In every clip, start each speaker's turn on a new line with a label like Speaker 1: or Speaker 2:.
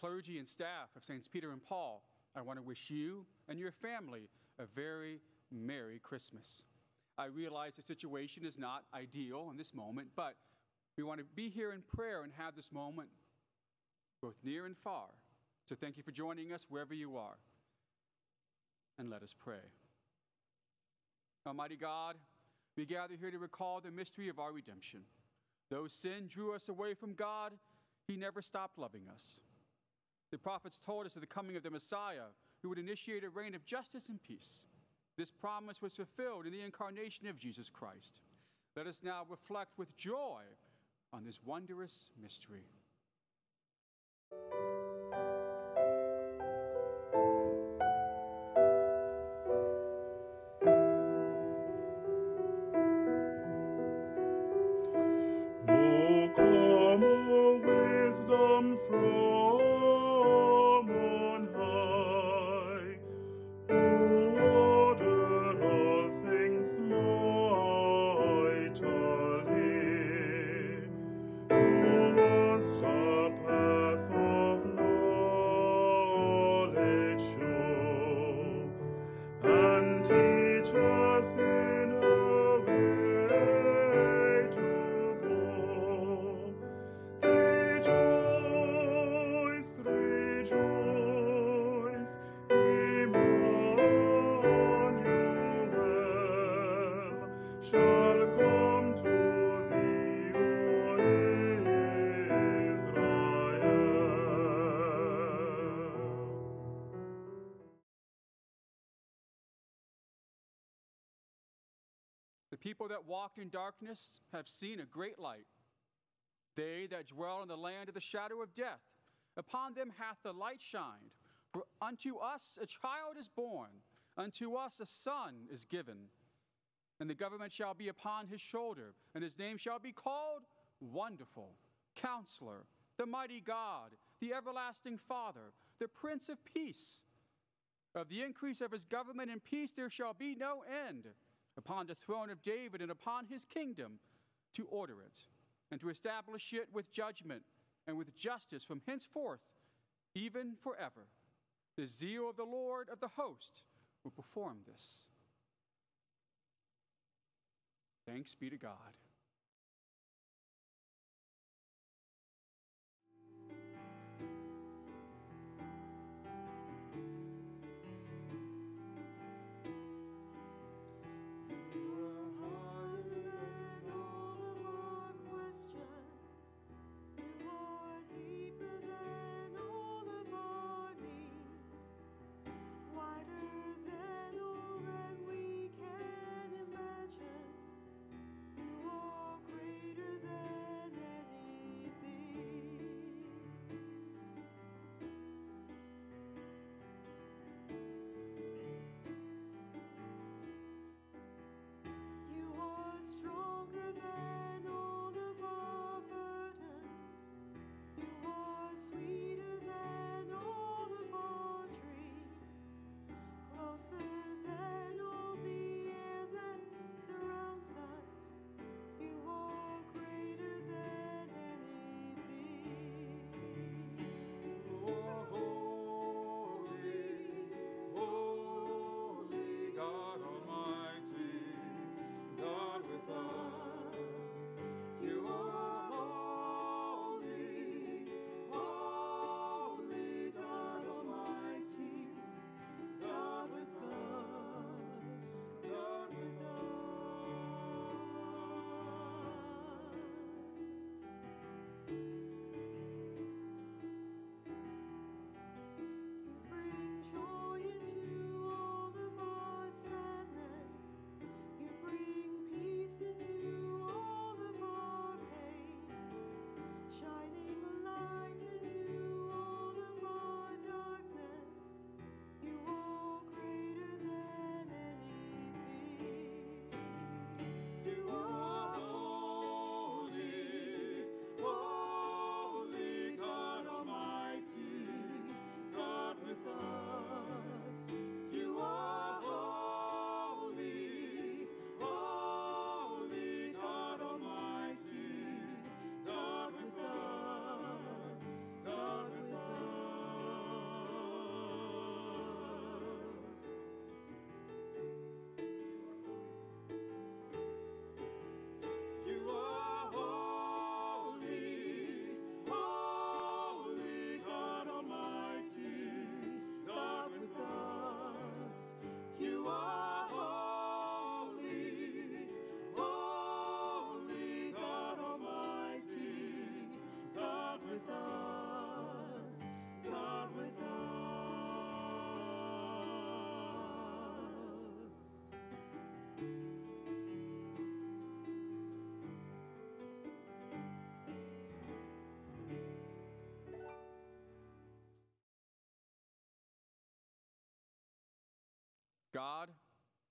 Speaker 1: clergy and staff of Saints Peter and Paul, I want to wish you and your family a very Merry Christmas. I realize the situation is not ideal in this moment, but we want to be here in prayer and have this moment both near and far. So thank you for joining us wherever you are. And let us pray. Almighty God, we gather here to recall the mystery of our redemption. Though sin drew us away from God, He never stopped loving us. The prophets told us of the coming of the Messiah, who would initiate a reign of justice and peace. This promise was fulfilled in the incarnation of Jesus Christ. Let us now reflect with joy on this wondrous mystery. People that walked in darkness have seen a great light. They that dwell in the land of the shadow of death, upon them hath the light shined. For unto us a child is born, unto us a son is given. And the government shall be upon his shoulder, and his name shall be called Wonderful, Counselor, the Mighty God, the Everlasting Father, the Prince of Peace. Of the increase of his government and peace there shall be no end upon the throne of David and upon his kingdom to order it and to establish it with judgment and with justice from henceforth, even forever. The zeal of the Lord of the host will perform this. Thanks be to God.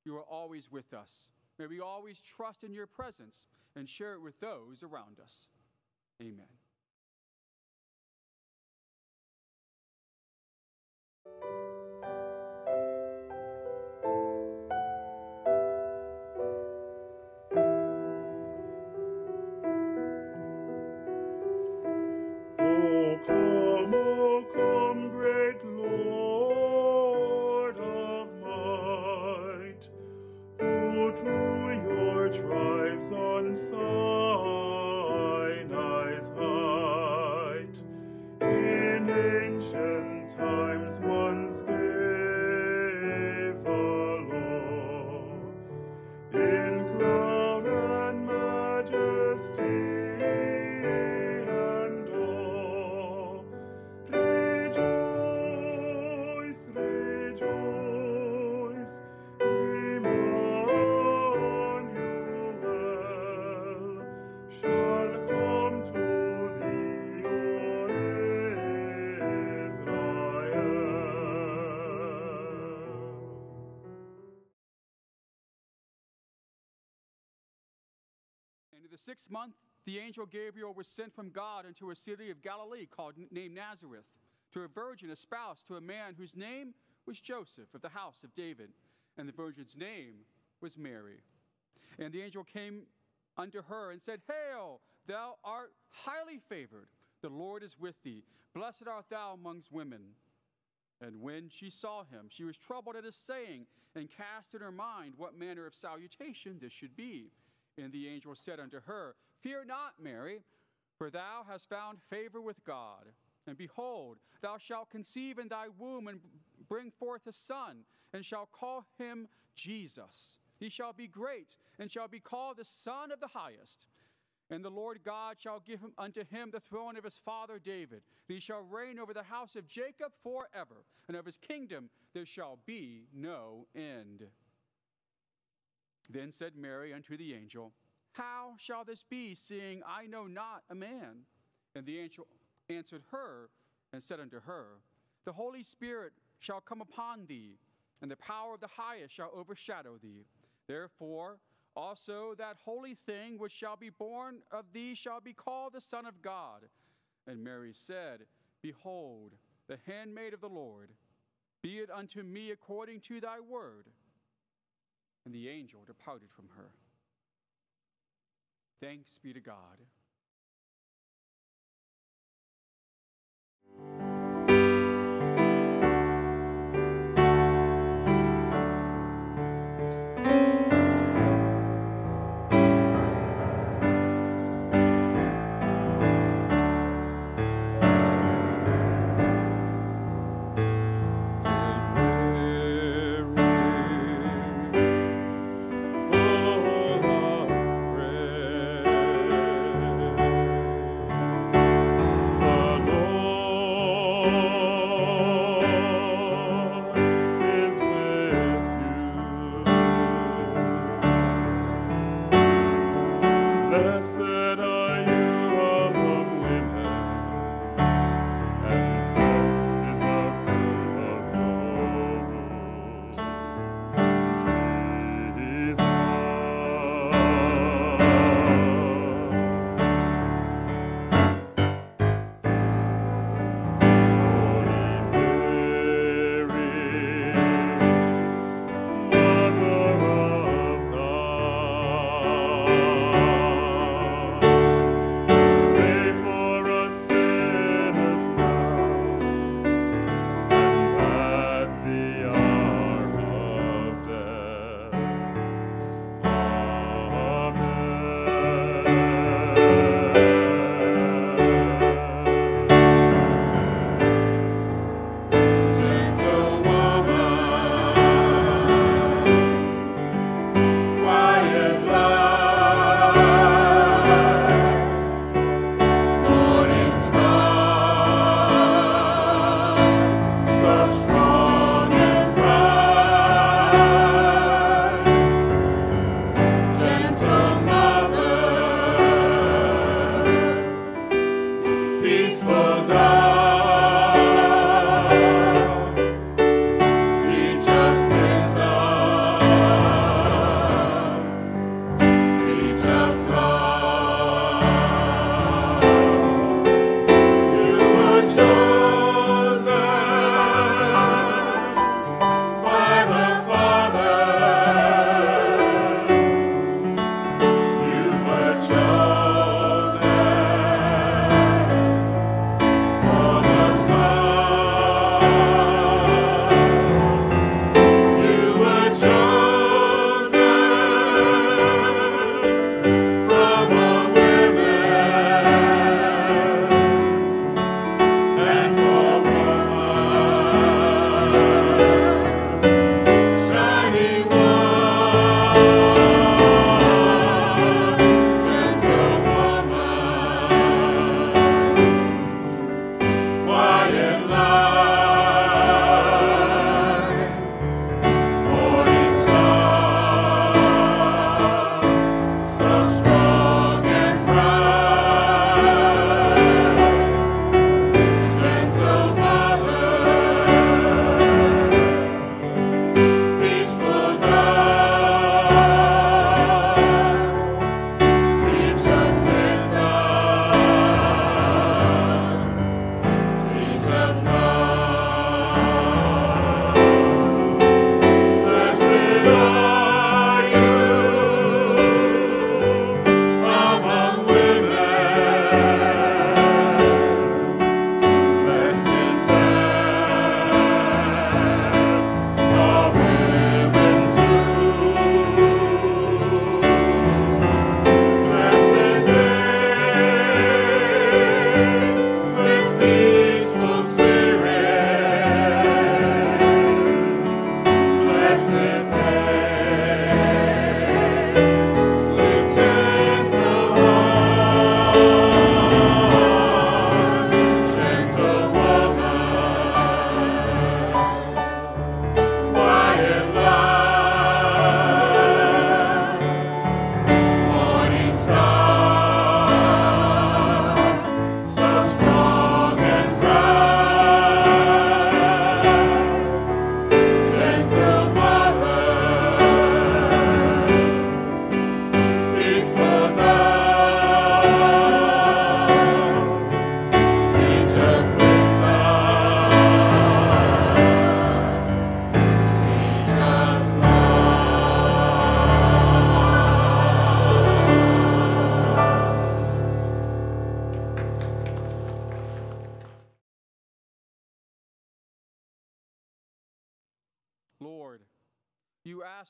Speaker 2: You
Speaker 1: are always with us. May we always trust in your presence and share it with those around us. Amen. Sixth month, the angel Gabriel was sent from God into a city of Galilee called named Nazareth to a virgin espoused to a man whose name was Joseph of the house of David, and the virgin's name was Mary. And the angel came unto her and said, Hail, thou art highly favored. The Lord is with thee. Blessed art thou amongst women. And when she saw him, she was troubled at his saying, and cast in her mind what manner of salutation this should be. And the angel said unto her, Fear not, Mary, for thou hast found favor with God. And behold, thou shalt conceive in thy womb and bring forth a son, and shalt call him Jesus. He shall be great, and shall be called the Son of the Highest. And the Lord God shall give him unto him the throne of his father David. And he shall reign over the house of Jacob forever, and of his kingdom there shall be no end. Then said Mary unto the angel, How shall this be, seeing I know not a man? And the angel answered her and said unto her, The Holy Spirit shall come upon thee, and the power of the highest shall overshadow thee. Therefore, also that holy thing which shall be born of thee shall be called the Son of God. And Mary said, Behold, the handmaid of the Lord, be it unto me according to thy word. And the angel departed from her. Thanks be to God.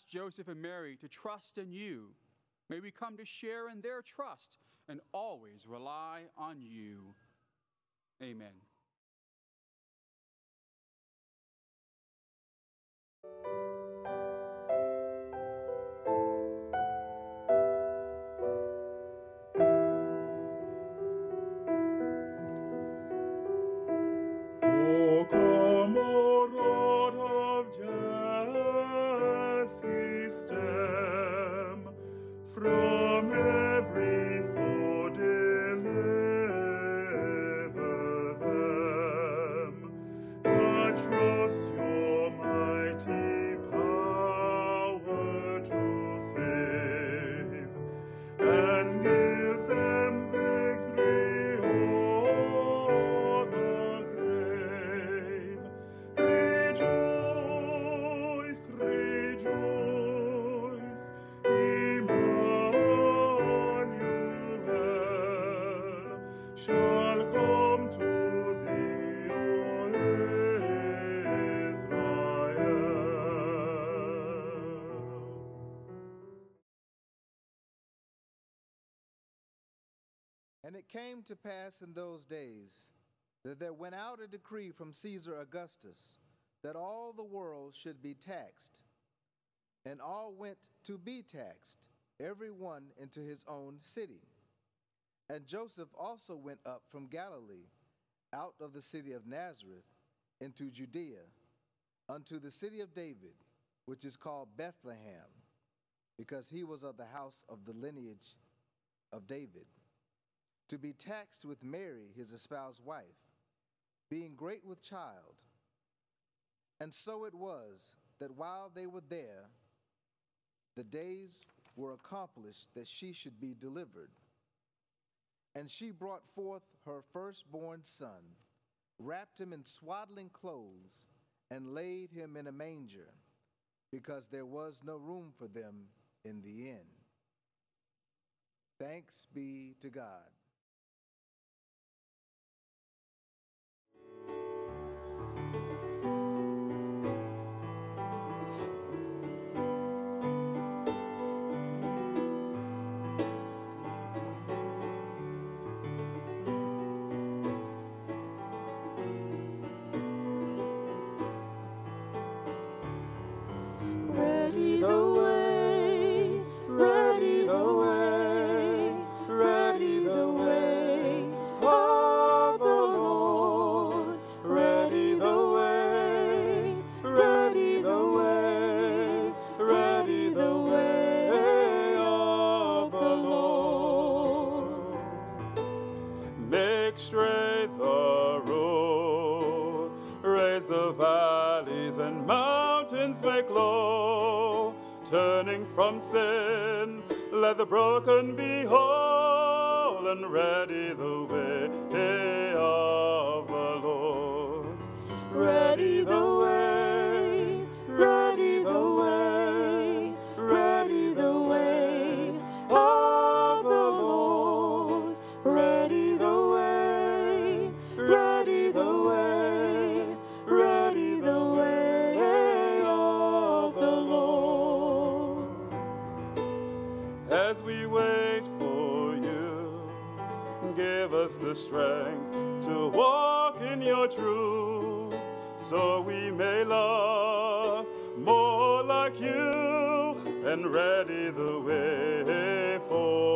Speaker 3: Joseph and Mary to trust in you. May we come to share in their trust and always rely on you. Amen.
Speaker 2: Came to pass in those days that there went out a decree from Caesar Augustus that all the world should be taxed. And all went to be taxed, every one into his own city. And Joseph also went up from Galilee, out of the city of Nazareth, into Judea, unto the city of David, which is called Bethlehem, because he was of the house of the lineage of David to be taxed with Mary, his espoused wife, being great with child. And so it was that while they were there, the days were accomplished that she should be delivered. And she brought forth her firstborn son, wrapped him in swaddling clothes, and laid him in a manger, because there was no room for them in the inn. Thanks be to God.
Speaker 4: And ready the way for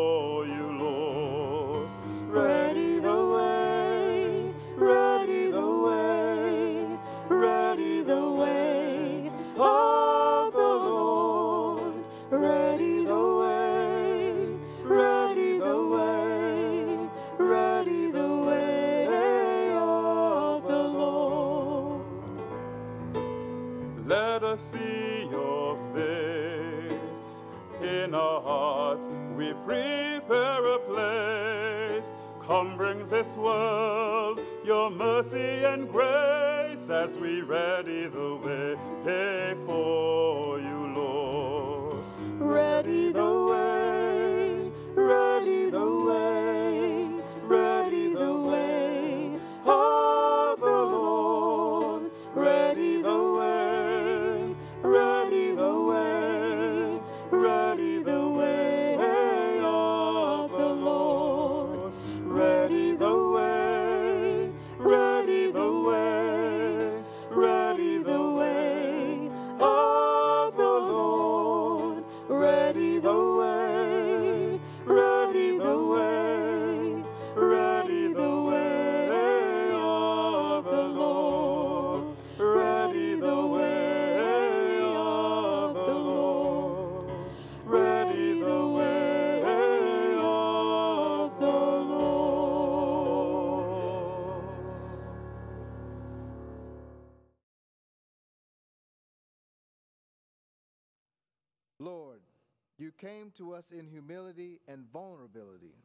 Speaker 4: world. Your mercy and grace as we ready the way for
Speaker 2: to us in humility and vulnerability.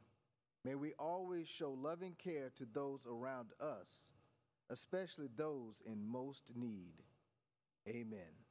Speaker 2: May we always show loving care to those around us, especially those in most need. Amen.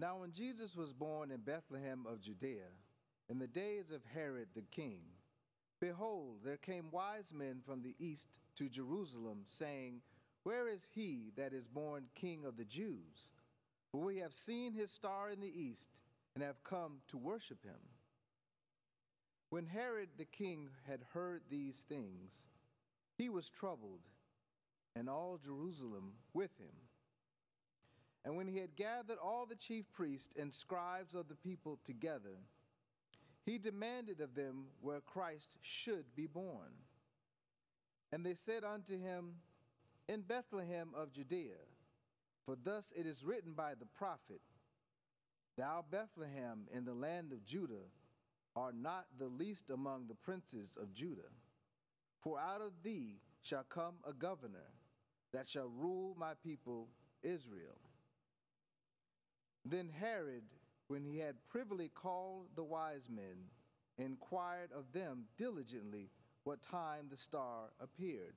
Speaker 2: Now, when Jesus was born in Bethlehem of Judea, in the days of Herod the king, behold, there came wise men from the east to Jerusalem, saying, Where is he that is born king of the Jews? For we have seen his star in the east and have come to worship him. When Herod the king had heard these things, he was troubled, and all Jerusalem with him. And when he had gathered all the chief priests and scribes of the people together, he demanded of them where Christ should be born. And they said unto him, In Bethlehem of Judea, for thus it is written by the prophet, Thou Bethlehem in the land of Judah art not the least among the princes of Judah, for out of thee shall come a governor that shall rule my people Israel. Then Herod, when he had privily called the wise men, inquired of them diligently what time the star appeared.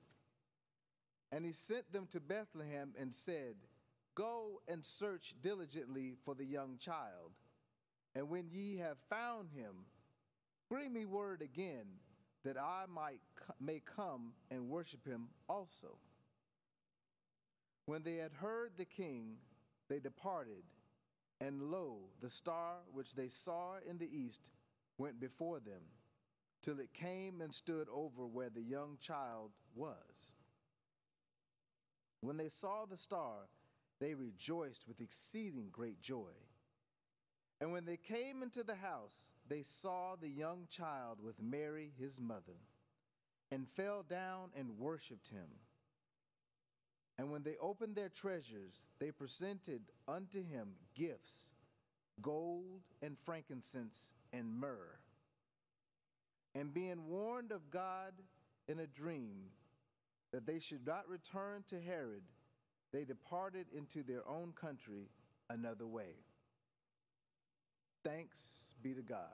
Speaker 2: And he sent them to Bethlehem and said, Go and search diligently for the young child. And when ye have found him, bring me word again, that I might may come and worship him also. When they had heard the king, they departed, and lo, the star which they saw in the east went before them, till it came and stood over where the young child was. When they saw the star, they rejoiced with exceeding great joy. And when they came into the house, they saw the young child with Mary his mother, and fell down and worshipped him. And when they opened their treasures, they presented unto him gifts gold and frankincense and myrrh. And being warned of God in a dream that they should not return to Herod, they departed into their own country another way. Thanks be to God.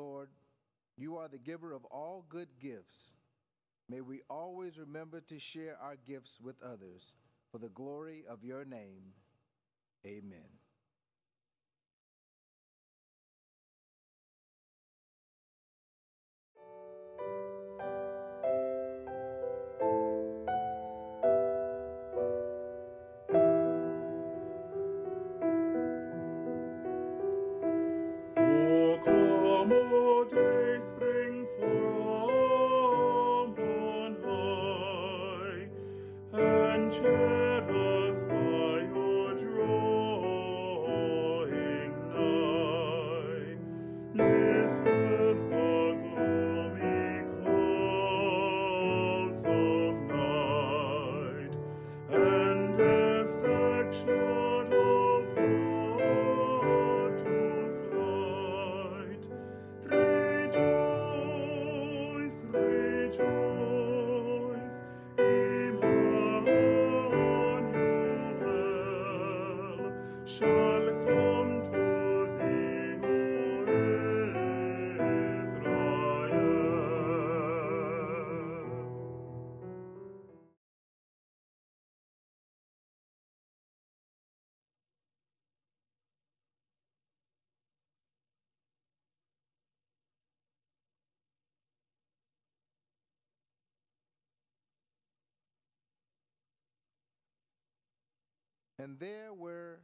Speaker 2: Lord, you are the giver of all good gifts. May we always remember to share our gifts with others for the glory of your name. Amen.
Speaker 3: And
Speaker 2: there were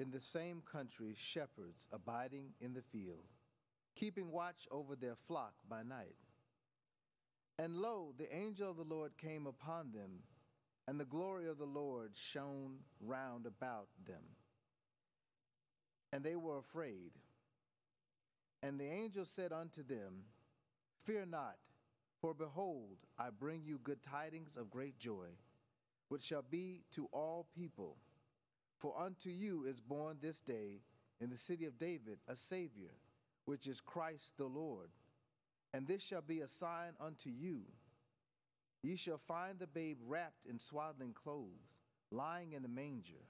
Speaker 2: in the same country shepherds abiding in the field, keeping watch over their flock by night. And lo, the angel of the Lord came upon them, and the glory of the Lord shone round about them. And they were afraid. And the angel said unto them, Fear not, for behold, I bring you good tidings of great joy, which shall be to all people. For unto you is born this day in the city of David a Savior, which is Christ the Lord. And this shall be a sign unto you. Ye shall find the babe wrapped in swaddling clothes, lying in a manger.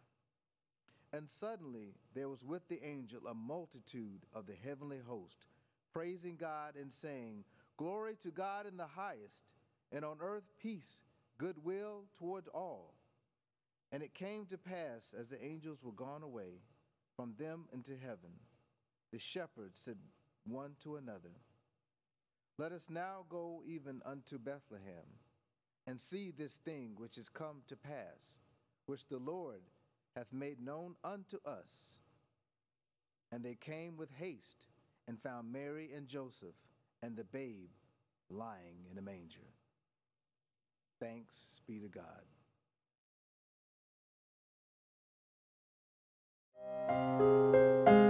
Speaker 2: And suddenly there was with the angel a multitude of the heavenly host, praising God and saying, Glory to God in the highest, and on earth peace, goodwill toward all. And it came to pass, as the angels were gone away from them into heaven, the shepherds said one to another, Let us now go even unto Bethlehem, and see this thing which is come to pass, which the Lord hath made known unto us. And they came with haste, and found Mary and Joseph, and the babe lying in a manger. Thanks be to God.
Speaker 4: With a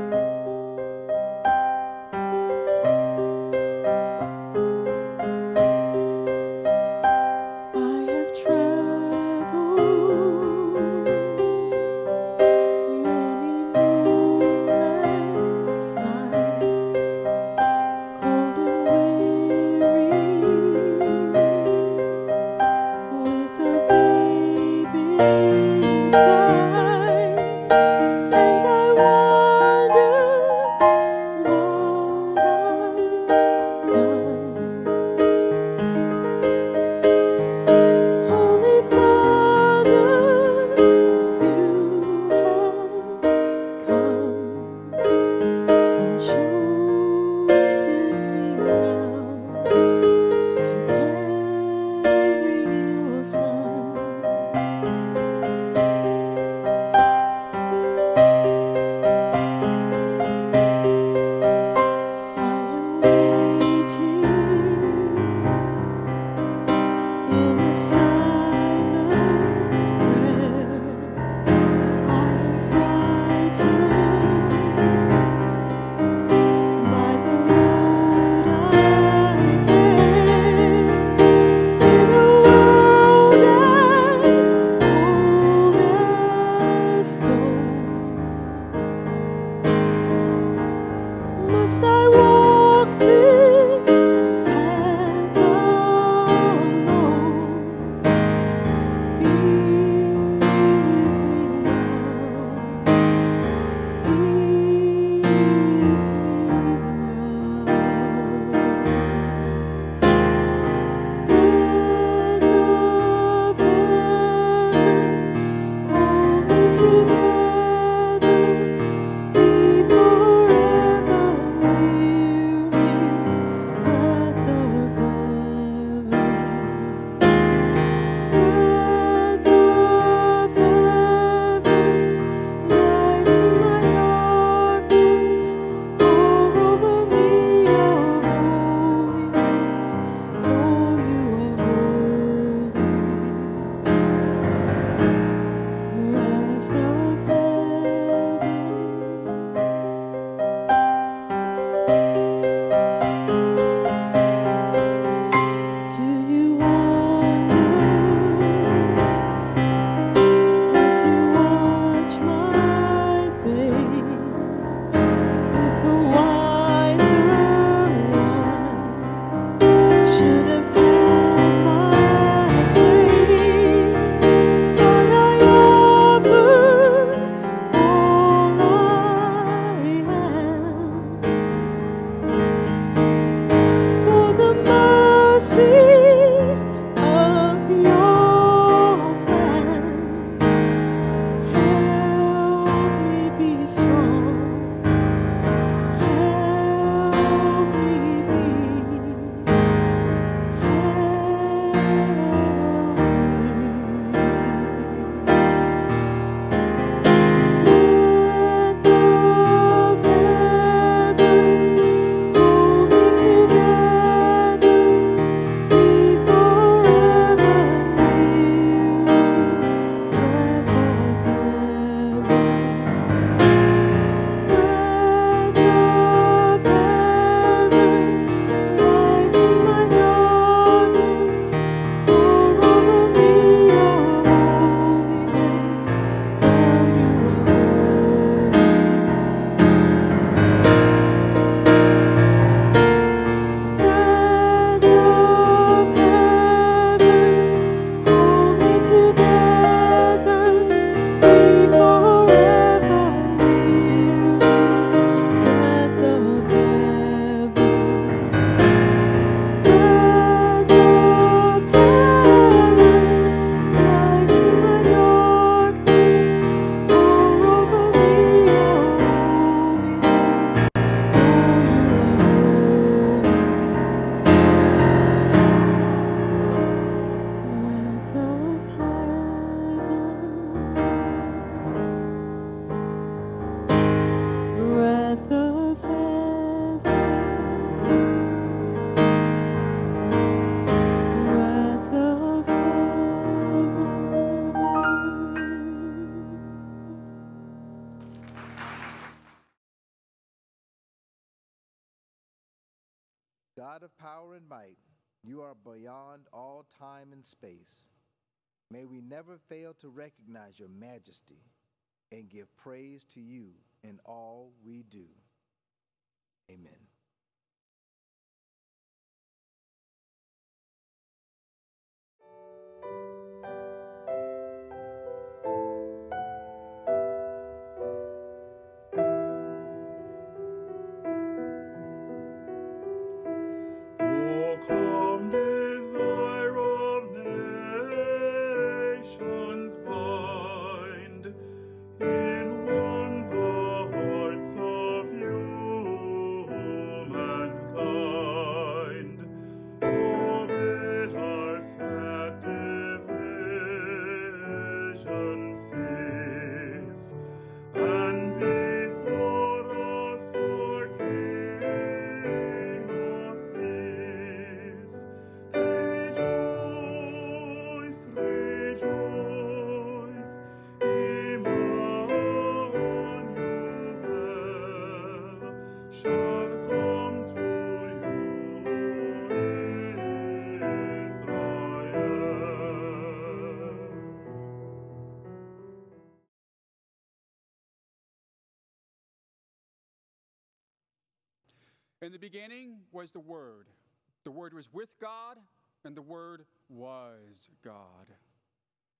Speaker 3: space. May we never fail to recognize your majesty and give praise to you in all we do. Amen.
Speaker 5: In the
Speaker 1: beginning was the Word. The Word was with God, and the Word was God.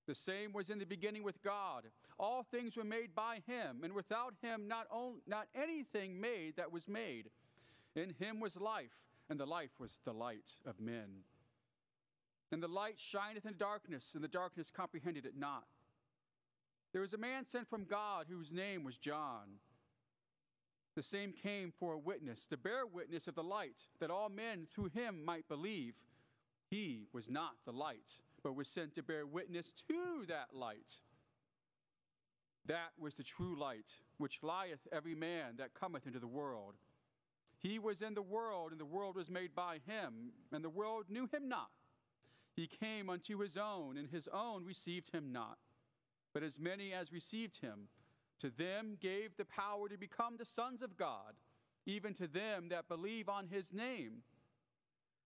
Speaker 1: The same was in the beginning with God. All things were made by him, and without him not, on, not anything made that was made. In him was life, and the life was the light of men. And the light shineth in darkness, and the darkness comprehended it not. There was a man sent from God whose name was John. The same came for a witness, to bear witness of the light, that all men through him might believe. He was not the light, but was sent to bear witness to that light. That was the true light, which lieth every man that cometh into the world. He was in the world, and the world was made by him, and the world knew him not. He came unto his own, and his own received him not. But as many as received him, to them gave the power to become the sons of God, even to them that believe on his name,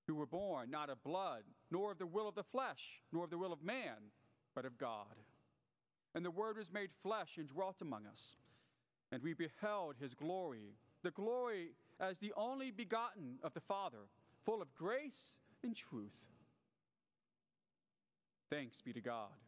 Speaker 1: who were born not of blood, nor of the will of the flesh, nor of the will of man, but of God. And the Word was made flesh and dwelt among us. And we beheld his glory, the glory as the only begotten of the Father, full of grace and truth. Thanks be to God.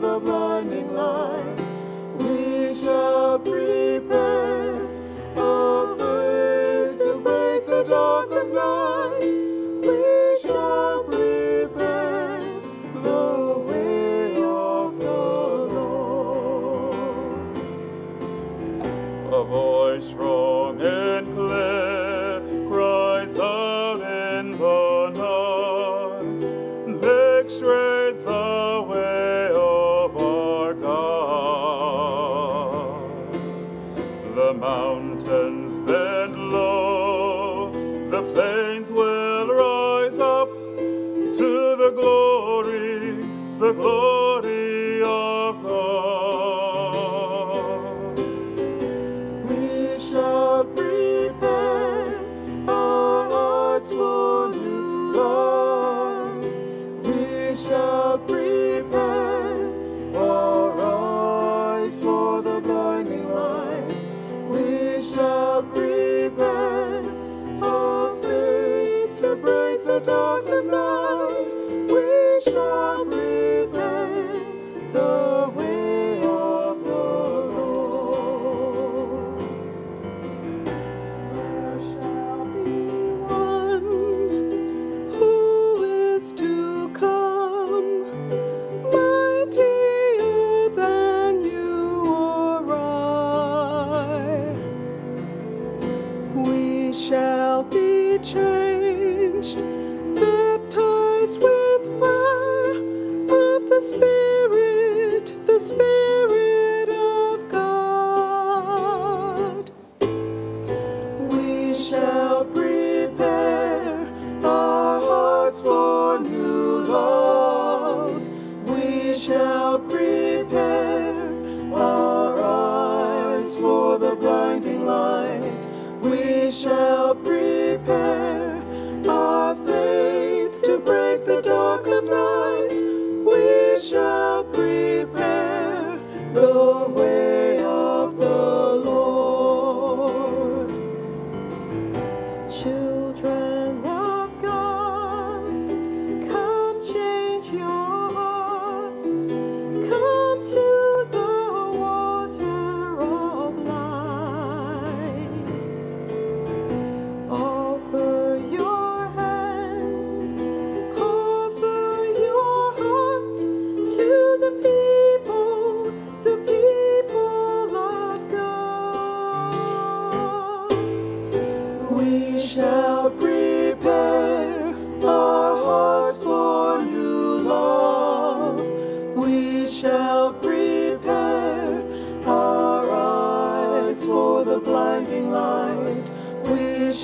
Speaker 4: The blinding light. We shall prepare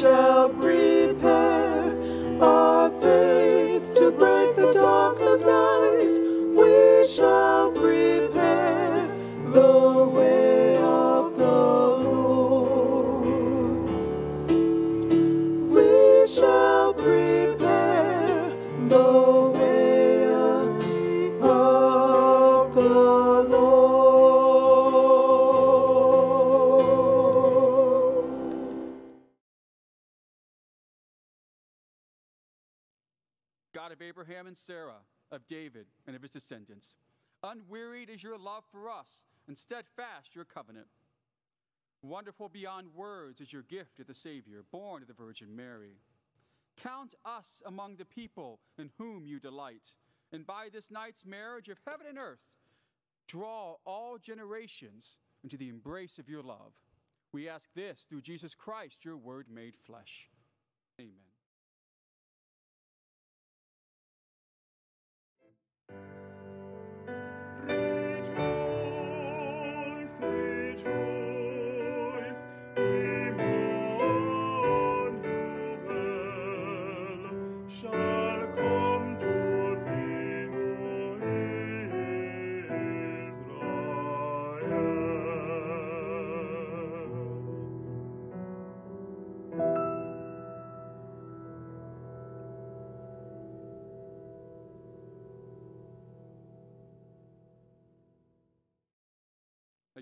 Speaker 4: shall prepare
Speaker 5: And
Speaker 1: Sarah, of David and of his descendants. Unwearied is your love for us, and steadfast your covenant. Wonderful beyond words is your gift of the Savior, born of the Virgin Mary. Count us among the people in whom you delight, and by this night's marriage of heaven and earth, draw all generations into the embrace of your love. We ask this through Jesus Christ, your word made flesh.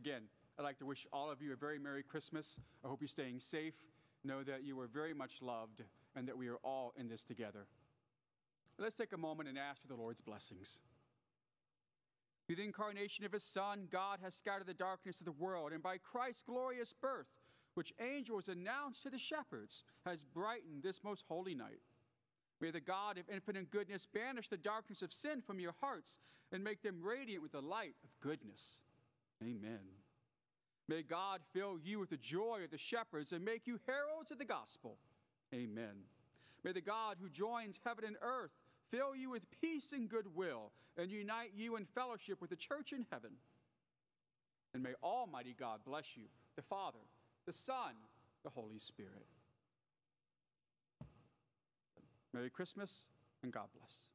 Speaker 1: Again, I'd like to wish all of you a very Merry Christmas. I hope you're staying safe. Know that you are very much loved and that we are all in this together. Let's take a moment and ask for the Lord's blessings. Through the incarnation of his Son, God has scattered the darkness of the world, and by Christ's glorious birth, which angels announced to the shepherds, has brightened this most holy night. May the God of infinite goodness banish the darkness of sin from your hearts and make them radiant with the light of goodness. Amen. May God fill you with the joy of the shepherds and make you heralds of the gospel. Amen. May the God who joins heaven and earth fill you with peace and goodwill and unite you in fellowship with the church in heaven. And may Almighty God bless you, the Father, the Son, the Holy Spirit. Merry Christmas and God bless.